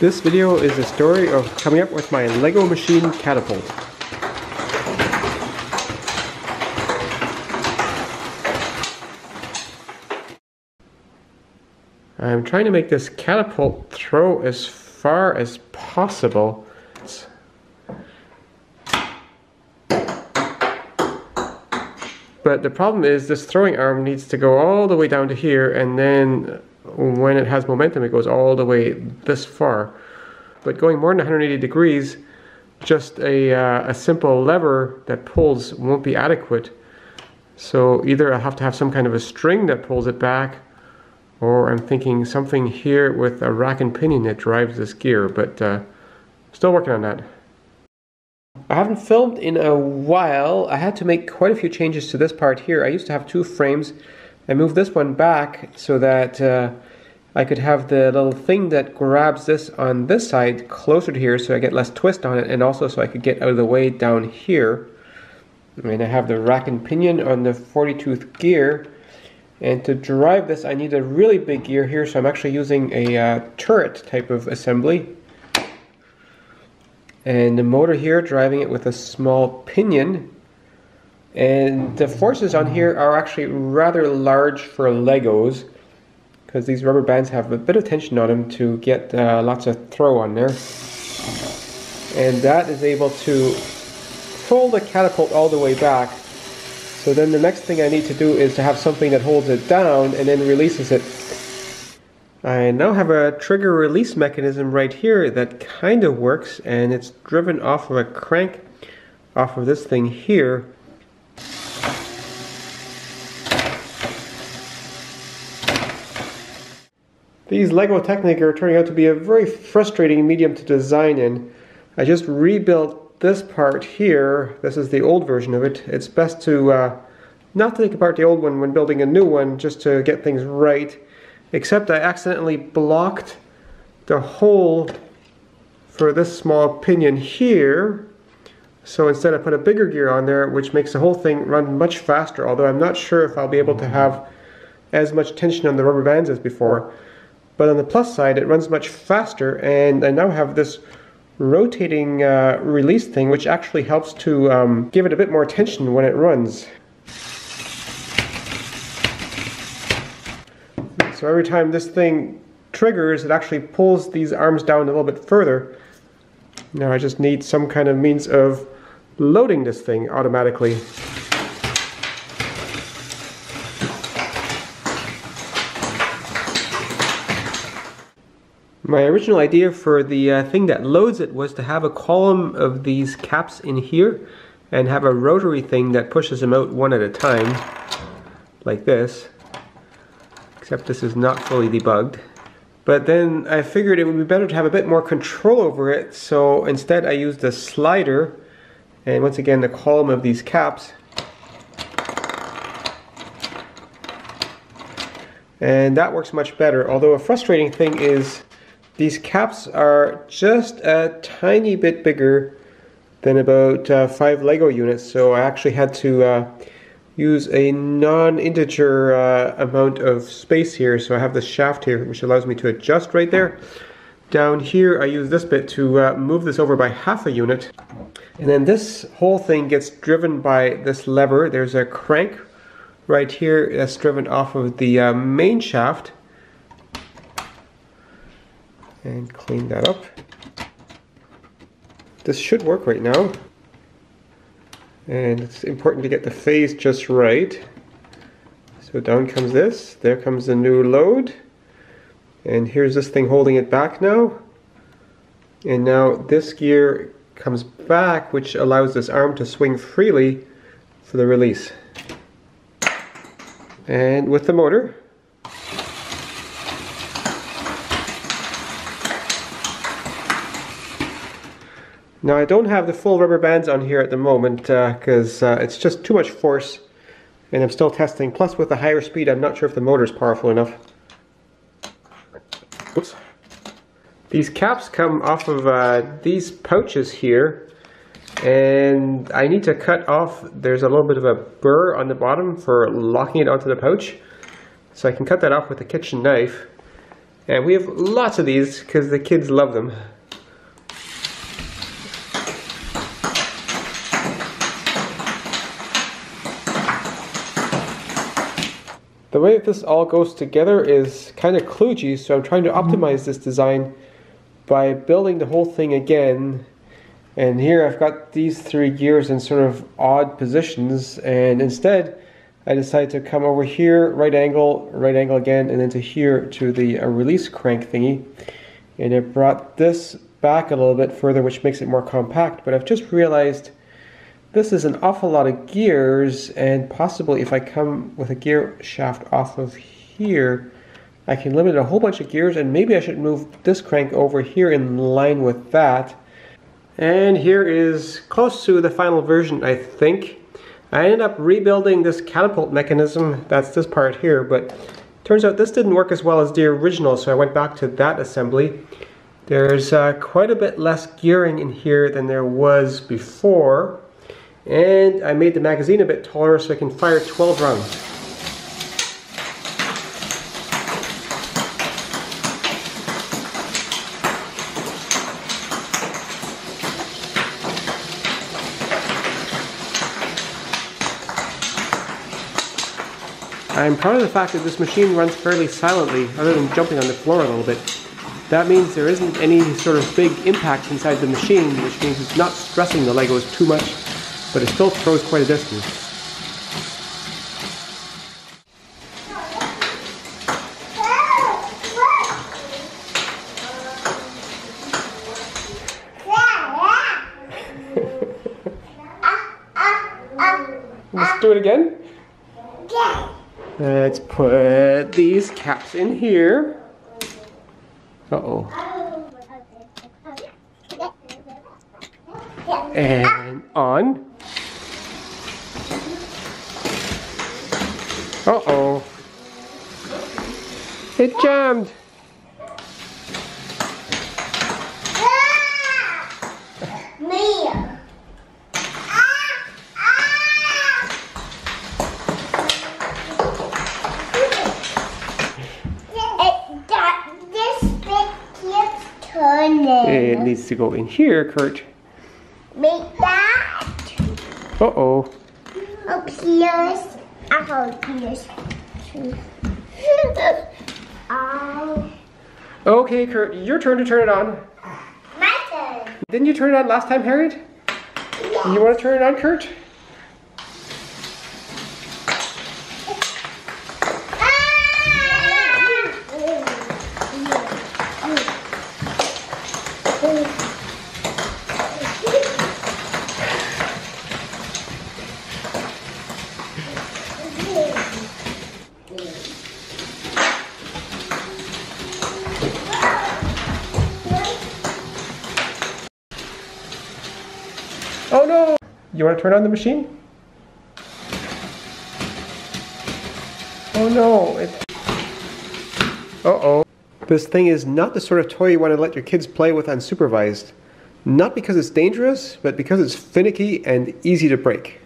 This video is a story of coming up with my Lego machine catapult. I'm trying to make this catapult throw as far as possible. But the problem is this throwing arm needs to go all the way down to here and then when it has momentum it goes all the way this far. But going more than 180 degrees, just a, uh, a simple lever that pulls won't be adequate. So either I'll have to have some kind of a string that pulls it back or I'm thinking something here with a rack and pinion that drives this gear, but uh, still working on that. I haven't filmed in a while. I had to make quite a few changes to this part here. I used to have two frames. I moved this one back so that uh, I could have the little thing that grabs this on this side closer to here so I get less twist on it and also so I could get out of the way down here. And I have the rack and pinion on the 40 tooth gear and to drive this, I need a really big gear here, so I'm actually using a uh, turret type of assembly. And the motor here, driving it with a small pinion. And the forces on here are actually rather large for Legos, because these rubber bands have a bit of tension on them to get uh, lots of throw on there. And that is able to pull the catapult all the way back so then the next thing I need to do is to have something that holds it down and then releases it. I now have a trigger release mechanism right here that kind of works and it's driven off of a crank off of this thing here. These Lego Technic are turning out to be a very frustrating medium to design in. I just rebuilt this part here, this is the old version of it, it's best to uh, not take apart the old one when building a new one just to get things right, except I accidentally blocked the hole for this small pinion here. So instead I put a bigger gear on there, which makes the whole thing run much faster, although I'm not sure if I'll be able to have as much tension on the rubber bands as before. But on the plus side, it runs much faster, and I now have this rotating uh, release thing, which actually helps to um, give it a bit more tension when it runs. So every time this thing triggers, it actually pulls these arms down a little bit further. Now I just need some kind of means of loading this thing automatically. My original idea for the uh, thing that loads it was to have a column of these caps in here and have a rotary thing that pushes them out one at a time like this. Except this is not fully debugged. But then I figured it would be better to have a bit more control over it so instead I used a slider. And once again the column of these caps. And that works much better. Although a frustrating thing is these caps are just a tiny bit bigger than about uh, five Lego units, so I actually had to uh, use a non-integer uh, amount of space here. So I have this shaft here, which allows me to adjust right there. Down here, I use this bit to uh, move this over by half a unit. And then this whole thing gets driven by this lever. There's a crank right here that's driven off of the uh, main shaft and clean that up. This should work right now. And it's important to get the phase just right. So down comes this, there comes the new load. And here's this thing holding it back now. And now this gear comes back, which allows this arm to swing freely for the release. And with the motor, Now I don't have the full rubber bands on here at the moment because uh, uh, it's just too much force and I'm still testing. Plus with the higher speed I'm not sure if the motor is powerful enough. Oops. These caps come off of uh, these pouches here and I need to cut off, there's a little bit of a burr on the bottom for locking it onto the pouch. So I can cut that off with a kitchen knife And we have lots of these because the kids love them. The way that this all goes together is kind of kludgy, so I'm trying to optimize this design by building the whole thing again. And here I've got these three gears in sort of odd positions, and instead I decided to come over here, right angle, right angle again, and then to here to the uh, release crank thingy. And it brought this back a little bit further, which makes it more compact, but I've just realized this is an awful lot of gears and possibly if I come with a gear shaft off of here I can limit a whole bunch of gears and maybe I should move this crank over here in line with that. And here is close to the final version I think. I ended up rebuilding this catapult mechanism that's this part here but turns out this didn't work as well as the original so I went back to that assembly. There's uh, quite a bit less gearing in here than there was before and I made the magazine a bit taller so I can fire 12 rounds. I'm proud of the fact that this machine runs fairly silently, other than jumping on the floor a little bit. That means there isn't any sort of big impact inside the machine, which means it's not stressing the Legos too much but it still throws quite a distance. Let's do it again. Let's put these caps in here. Uh-oh. And on. Uh-oh. It jammed. Me. It needs to go in here, Kurt. Make that. Uh-oh. Up here. Okay, Kurt, your turn to turn it on. My turn. Didn't you turn it on last time, Harriet? Yeah. You want to turn it on, Kurt? Ah! Oh. Oh. Oh. Oh no! You want to turn on the machine? Oh no! It... Uh-oh. This thing is not the sort of toy you want to let your kids play with unsupervised. Not because it's dangerous, but because it's finicky and easy to break.